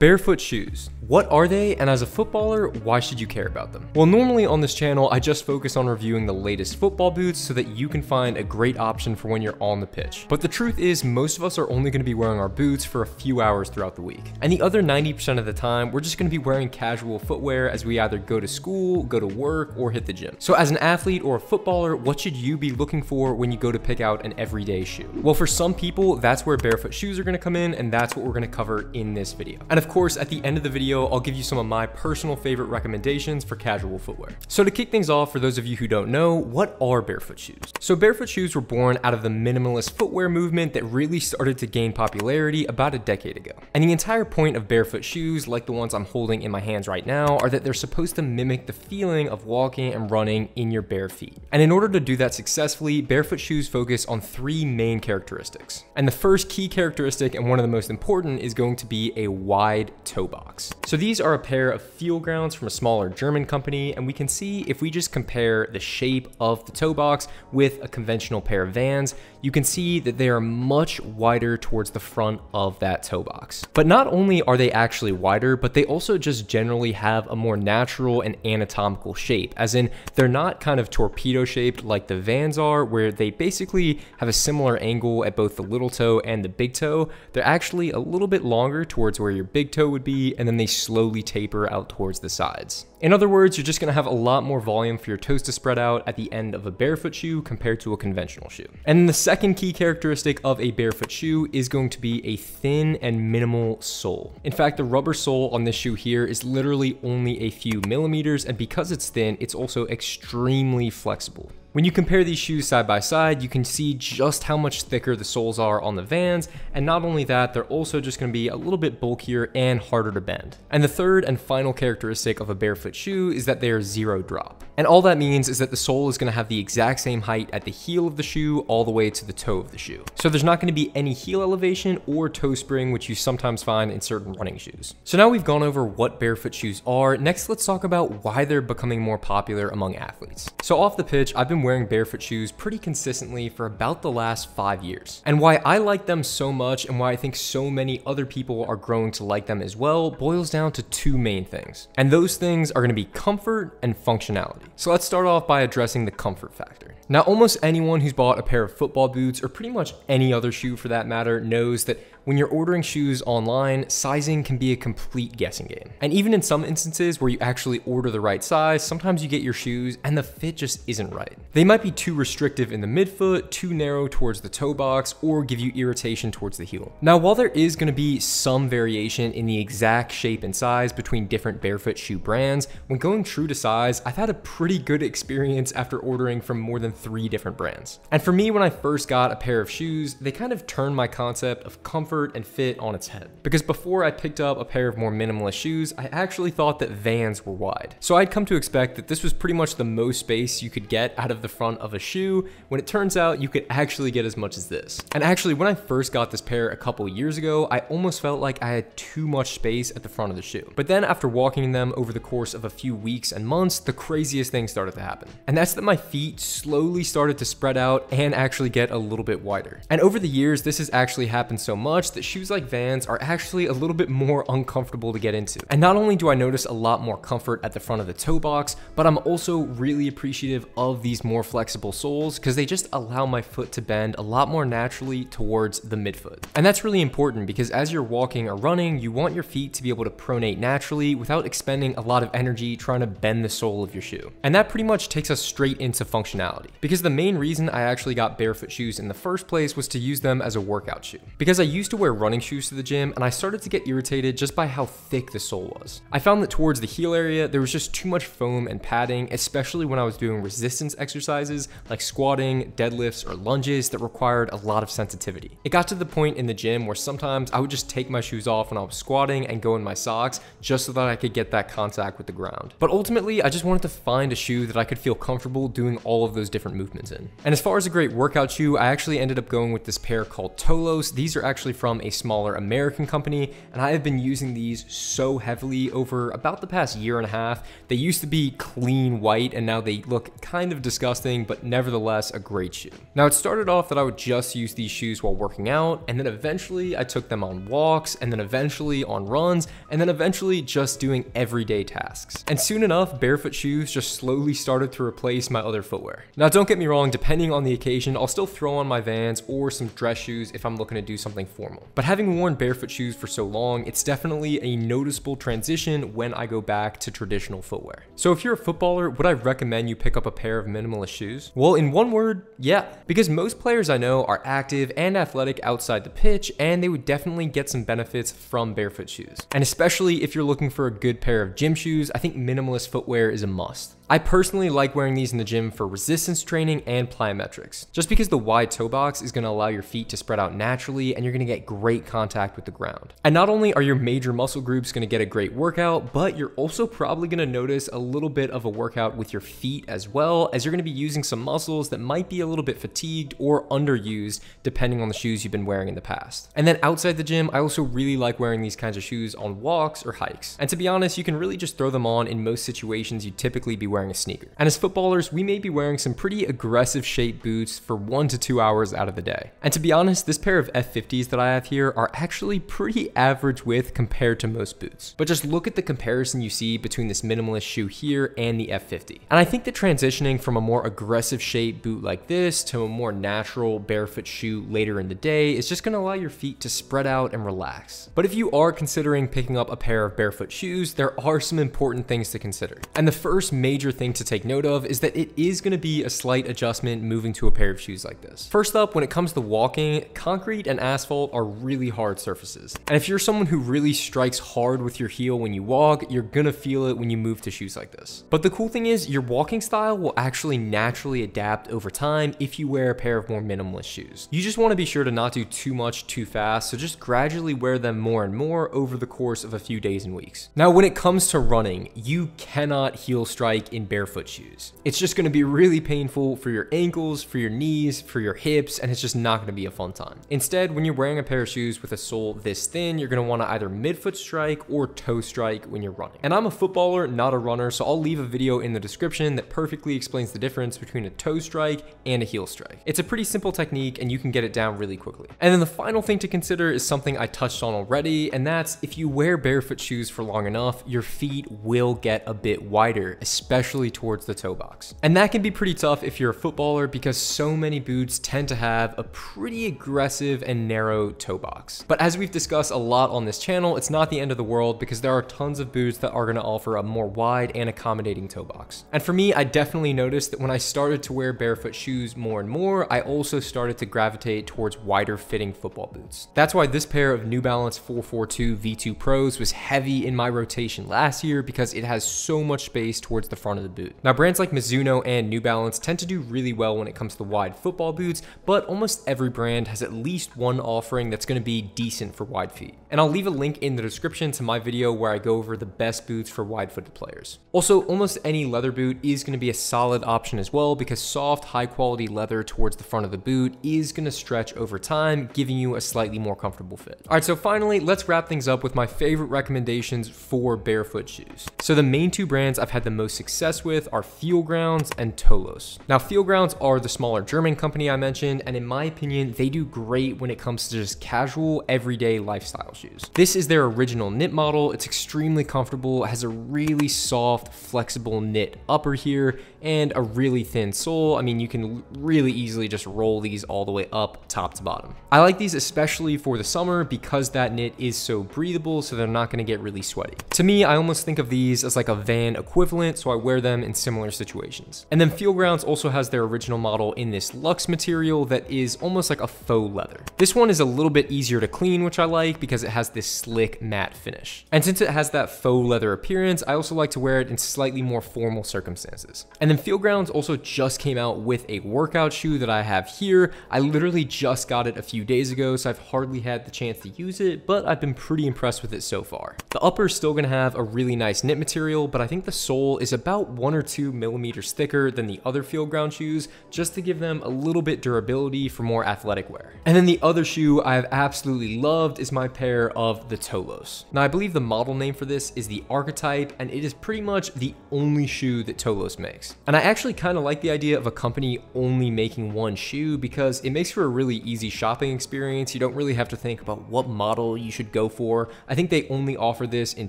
Barefoot shoes. What are they, and as a footballer, why should you care about them? Well, normally on this channel, I just focus on reviewing the latest football boots so that you can find a great option for when you're on the pitch. But the truth is, most of us are only gonna be wearing our boots for a few hours throughout the week. And the other 90% of the time, we're just gonna be wearing casual footwear as we either go to school, go to work, or hit the gym. So as an athlete or a footballer, what should you be looking for when you go to pick out an everyday shoe? Well, for some people, that's where barefoot shoes are gonna come in, and that's what we're gonna cover in this video. And of course, at the end of the video, I'll give you some of my personal favorite recommendations for casual footwear. So to kick things off, for those of you who don't know, what are barefoot shoes? So barefoot shoes were born out of the minimalist footwear movement that really started to gain popularity about a decade ago. And the entire point of barefoot shoes, like the ones I'm holding in my hands right now, are that they're supposed to mimic the feeling of walking and running in your bare feet. And in order to do that successfully, barefoot shoes focus on three main characteristics. And the first key characteristic and one of the most important is going to be a wide toe box. So these are a pair of Feelgrounds from a smaller German company, and we can see if we just compare the shape of the toe box with a conventional pair of Vans, you can see that they are much wider towards the front of that toe box. But not only are they actually wider, but they also just generally have a more natural and anatomical shape, as in they're not kind of torpedo shaped like the Vans are, where they basically have a similar angle at both the little toe and the big toe. They're actually a little bit longer towards where your big toe would be, and then they slowly taper out towards the sides. In other words, you're just gonna have a lot more volume for your toes to spread out at the end of a barefoot shoe compared to a conventional shoe. And the second key characteristic of a barefoot shoe is going to be a thin and minimal sole. In fact, the rubber sole on this shoe here is literally only a few millimeters, and because it's thin, it's also extremely flexible. When you compare these shoes side by side, you can see just how much thicker the soles are on the Vans, and not only that, they're also just gonna be a little bit bulkier and harder to bend. And the third and final characteristic of a barefoot shoe is that they are zero drop. And all that means is that the sole is gonna have the exact same height at the heel of the shoe all the way to the toe of the shoe. So there's not gonna be any heel elevation or toe spring, which you sometimes find in certain running shoes. So now we've gone over what barefoot shoes are, next let's talk about why they're becoming more popular among athletes. So off the pitch, I've been wearing barefoot shoes pretty consistently for about the last five years. And why I like them so much and why I think so many other people are growing to like them as well boils down to two main things. And those things are gonna be comfort and functionality. So let's start off by addressing the comfort factor. Now, almost anyone who's bought a pair of football boots or pretty much any other shoe for that matter knows that when you're ordering shoes online, sizing can be a complete guessing game. And even in some instances where you actually order the right size, sometimes you get your shoes and the fit just isn't right. They might be too restrictive in the midfoot, too narrow towards the toe box, or give you irritation towards the heel. Now, while there is gonna be some variation in the exact shape and size between different barefoot shoe brands, when going true to size, I've had a pretty good experience after ordering from more than three different brands. And for me, when I first got a pair of shoes, they kind of turned my concept of comfort and fit on its head. Because before I picked up a pair of more minimalist shoes, I actually thought that Vans were wide. So I'd come to expect that this was pretty much the most space you could get out of the front of a shoe, when it turns out you could actually get as much as this. And actually, when I first got this pair a couple years ago, I almost felt like I had too much space at the front of the shoe. But then after walking in them over the course of a few weeks and months, the craziest thing started to happen. And that's that my feet slowly started to spread out and actually get a little bit wider. And over the years, this has actually happened so much that shoes like Vans are actually a little bit more uncomfortable to get into. And not only do I notice a lot more comfort at the front of the toe box, but I'm also really appreciative of these more flexible soles because they just allow my foot to bend a lot more naturally towards the midfoot. And that's really important because as you're walking or running, you want your feet to be able to pronate naturally without expending a lot of energy trying to bend the sole of your shoe. And that pretty much takes us straight into functionality because the main reason I actually got barefoot shoes in the first place was to use them as a workout shoe. Because I used to wear running shoes to the gym and I started to get irritated just by how thick the sole was. I found that towards the heel area, there was just too much foam and padding, especially when I was doing resistance exercises like squatting, deadlifts, or lunges that required a lot of sensitivity. It got to the point in the gym where sometimes I would just take my shoes off when I was squatting and go in my socks just so that I could get that contact with the ground. But ultimately, I just wanted to find a shoe that I could feel comfortable doing all of those different movements in. And as far as a great workout shoe, I actually ended up going with this pair called Tolos. These are actually from a smaller American company, and I have been using these so heavily over about the past year and a half. They used to be clean white, and now they look kind of disgusting, but nevertheless a great shoe. Now it started off that I would just use these shoes while working out, and then eventually I took them on walks, and then eventually on runs, and then eventually just doing everyday tasks. And soon enough, barefoot shoes just slowly started to replace my other footwear. Now don't get me wrong, depending on the occasion, I'll still throw on my Vans or some dress shoes if I'm looking to do something formal. But having worn barefoot shoes for so long, it's definitely a noticeable transition when I go back to traditional footwear. So if you're a footballer, would I recommend you pick up a pair of minimalist shoes? Well, in one word, yeah. Because most players I know are active and athletic outside the pitch, and they would definitely get some benefits from barefoot shoes. And especially if you're looking for a good pair of gym shoes, I think minimalist footwear is a must. I personally like wearing these in the gym for resistance training and plyometrics, just because the wide toe box is going to allow your feet to spread out naturally and you're going to get great contact with the ground. And not only are your major muscle groups going to get a great workout, but you're also probably going to notice a little bit of a workout with your feet as well, as you're going to be using some muscles that might be a little bit fatigued or underused depending on the shoes you've been wearing in the past. And then outside the gym, I also really like wearing these kinds of shoes on walks or hikes. And to be honest, you can really just throw them on in most situations you'd typically be wearing a sneaker. And as footballers, we may be wearing some pretty aggressive shaped boots for one to two hours out of the day. And to be honest, this pair of F50s that I have here are actually pretty average width compared to most boots. But just look at the comparison you see between this minimalist shoe here and the F50. And I think that transitioning from a more aggressive shaped boot like this to a more natural barefoot shoe later in the day is just gonna allow your feet to spread out and relax. But if you are considering picking up a pair of barefoot shoes, there are some important things to consider. And the first major major thing to take note of is that it is going to be a slight adjustment moving to a pair of shoes like this. First up, when it comes to walking, concrete and asphalt are really hard surfaces. And if you're someone who really strikes hard with your heel when you walk, you're gonna feel it when you move to shoes like this. But the cool thing is your walking style will actually naturally adapt over time if you wear a pair of more minimalist shoes. You just wanna be sure to not do too much too fast, so just gradually wear them more and more over the course of a few days and weeks. Now, when it comes to running, you cannot heel strike in barefoot shoes. It's just gonna be really painful for your ankles, for your knees, for your hips, and it's just not gonna be a fun time. Instead, when you're wearing a pair of shoes with a sole this thin, you're gonna wanna either midfoot strike or toe strike when you're running. And I'm a footballer, not a runner, so I'll leave a video in the description that perfectly explains the difference between a toe strike and a heel strike. It's a pretty simple technique and you can get it down really quickly. And then the final thing to consider is something I touched on already, and that's if you wear barefoot shoes for long enough, your feet will get a bit wider, especially especially towards the toe box. And that can be pretty tough if you're a footballer because so many boots tend to have a pretty aggressive and narrow toe box. But as we've discussed a lot on this channel, it's not the end of the world because there are tons of boots that are gonna offer a more wide and accommodating toe box. And for me, I definitely noticed that when I started to wear barefoot shoes more and more, I also started to gravitate towards wider fitting football boots. That's why this pair of New Balance 442 V2 Pros was heavy in my rotation last year because it has so much space towards the front front of the boot. Now brands like Mizuno and New Balance tend to do really well when it comes to wide football boots, but almost every brand has at least one offering that's gonna be decent for wide feet. And I'll leave a link in the description to my video where I go over the best boots for wide footed players. Also, almost any leather boot is gonna be a solid option as well because soft, high quality leather towards the front of the boot is gonna stretch over time, giving you a slightly more comfortable fit. All right, so finally, let's wrap things up with my favorite recommendations for barefoot shoes. So the main two brands I've had the most success success with are Feelgrounds and Tolos. Now, Feelgrounds are the smaller German company I mentioned, and in my opinion, they do great when it comes to just casual, everyday lifestyle shoes. This is their original knit model. It's extremely comfortable, has a really soft, flexible knit upper here, and a really thin sole. I mean, you can really easily just roll these all the way up top to bottom. I like these especially for the summer because that knit is so breathable, so they're not gonna get really sweaty. To me, I almost think of these as like a van equivalent, so I wear wear them in similar situations. And then Feelgrounds also has their original model in this luxe material that is almost like a faux leather. This one is a little bit easier to clean, which I like because it has this slick matte finish. And since it has that faux leather appearance, I also like to wear it in slightly more formal circumstances. And then Feelgrounds also just came out with a workout shoe that I have here. I literally just got it a few days ago, so I've hardly had the chance to use it, but I've been pretty impressed with it so far. The upper is still gonna have a really nice knit material, but I think the sole is about about one or two millimeters thicker than the other Feelground shoes just to give them a little bit durability for more athletic wear. And then the other shoe I have absolutely loved is my pair of the Tolos. Now I believe the model name for this is the Archetype and it is pretty much the only shoe that Tolos makes. And I actually kind of like the idea of a company only making one shoe because it makes for a really easy shopping experience. You don't really have to think about what model you should go for. I think they only offer this in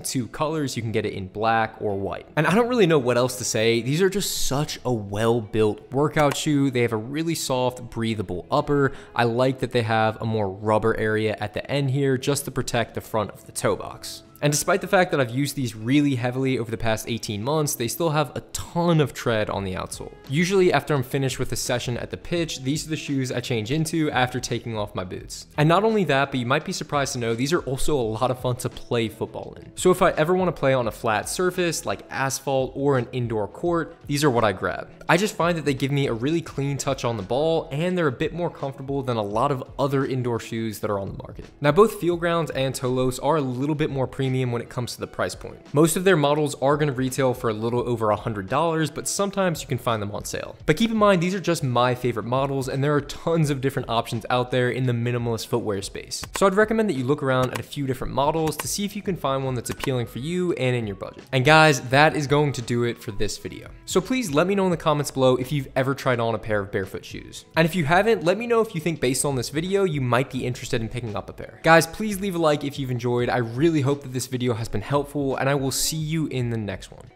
two colors. You can get it in black or white. And I don't really know what else to say. These are just such a well-built workout shoe. They have a really soft, breathable upper. I like that they have a more rubber area at the end here just to protect the front of the toe box. And despite the fact that I've used these really heavily over the past 18 months, they still have a ton of tread on the outsole. Usually after I'm finished with a session at the pitch, these are the shoes I change into after taking off my boots. And not only that, but you might be surprised to know these are also a lot of fun to play football in. So if I ever want to play on a flat surface like asphalt or an indoor court, these are what I grab. I just find that they give me a really clean touch on the ball and they're a bit more comfortable than a lot of other indoor shoes that are on the market. Now both Feelgrounds and Tolos are a little bit more premium when it comes to the price point. Most of their models are going to retail for a little over $100, but sometimes you can find them on sale. But keep in mind, these are just my favorite models, and there are tons of different options out there in the minimalist footwear space. So I'd recommend that you look around at a few different models to see if you can find one that's appealing for you and in your budget. And guys, that is going to do it for this video. So please let me know in the comments below if you've ever tried on a pair of barefoot shoes. And if you haven't, let me know if you think based on this video, you might be interested in picking up a pair. Guys, please leave a like if you've enjoyed. I really hope that this video has been helpful and I will see you in the next one.